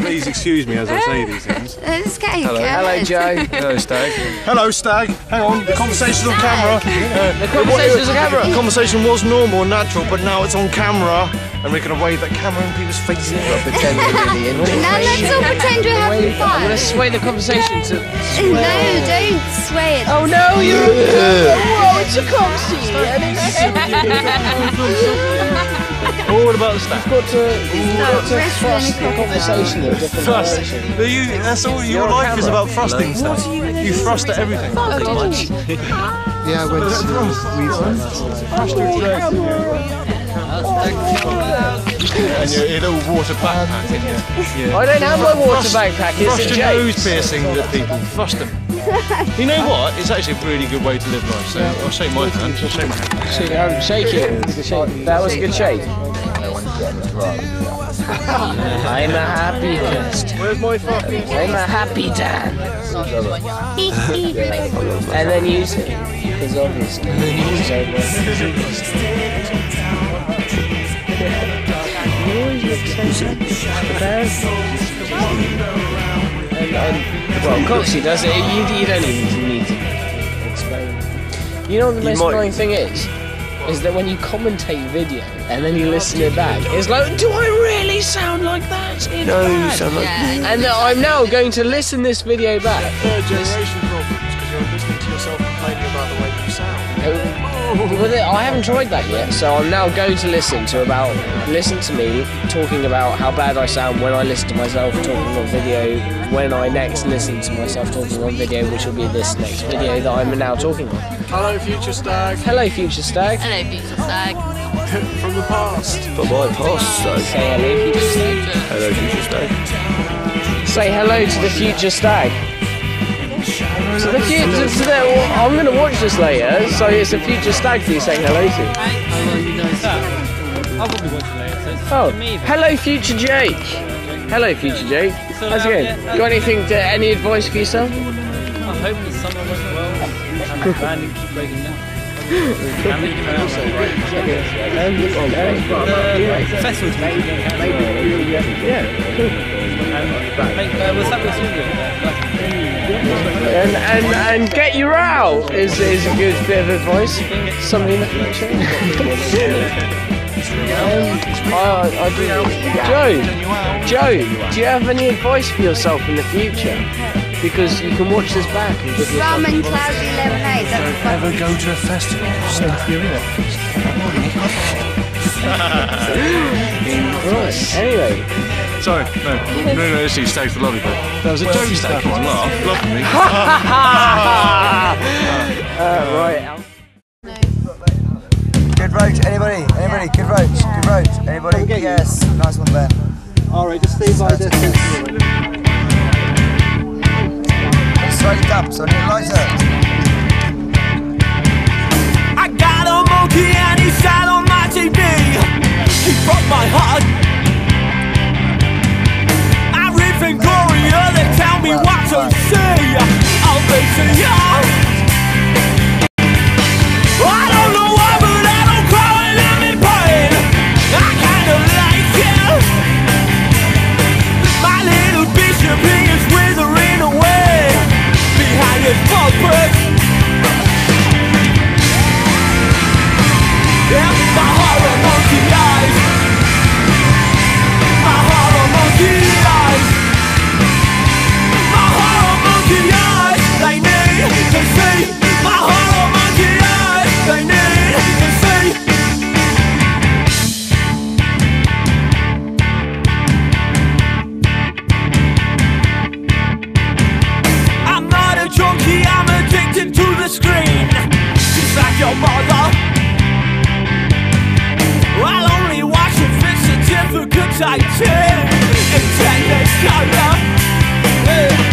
excuse me as I say these things. It's getting Hello. good. Hello, Joe. Hello, Stag. Hello, Stag. Hang on, the conversation's on camera. The conversation's on camera. The conversation was normal and natural, but now it's on camera, and we're gonna wave that camera in people's faces. Pretend we're really into it. Now let's all pretend we're having I'm gonna sway the conversation to. No, don't sway it. Oh no, you're. Oh, it's a coxie. All about the Stag. got to, you've got to thrust the conversation in a different Thrust. direction. But you, that's all. Your on life is about thrusting stuff. You thrust at everything. Yeah, I went And your, your little water backpack in you. Yeah. I don't have my water backpack. It's Thrust a your nose piercing at people. Thrust them. You know what? It's actually a really good way to live life. So I'll shake my hand. I'll shake my hand. Shake, shake it. That was a good shake. I'm a happy guest. Where's my fucking? I'm a happy Dan. and then use it. Because obviously. You always look so and, and, well, Coxie does it. You, you don't even need to explain. You know what the most annoying thing is? Is that when you commentate video and then you listen it back, it's like, do I really sound like that? It's No, you sound like. Yeah. And I'm now going to listen this video back. Third generation problems because you're listening to yourself complaining about the way you sound. Oh Well, I haven't tried that yet, so I'm now going to listen to about listen to me talking about how bad I sound when I listen to myself talking on video. When I next listen to myself talking on video, which will be this next video that I'm now talking on. Hello, future Stag. Hello, future stag. Hello, beautiful stag. From the past. But my past, so Say hello, future stag. hello, future Stag. Say hello to the future stag. So the future, so the, I'm going to watch this later, so it's a future stag for you saying hello to. I'll probably watch it later. So it's Oh, me. hello, future Jake. Hello, future Jake. How's it um, going? Got anything to any advice for yourself? I hope the summer went well and the band didn't keep breaking down. And the also right. The festival's and was that the studio? And and and get you out is is a good bit of advice. Something in the future. I, I do. Joe, Joe, do you have any advice for yourself in the future? Because you can watch this back and give yourself Rum and cloudy lemonade. That's fun. Never go to a festival. Stuff you're in it. Right. Anyway, Sorry, no, no, no. This is Stag's the lollipop. That was a joke, Stag. Come on, laugh, laugh at me. uh, right. Good roach, anybody? Anybody? Good roach, good roach. Anybody? Yes, nice one, Ben. Alright, just stay by this. Say. I'll be too take. Intended color.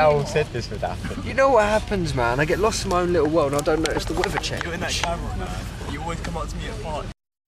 Cal said this would happen. You know what happens, man? I get lost in my own little world and I don't notice the weather change. You're in that camera, man. You always come up to me at park.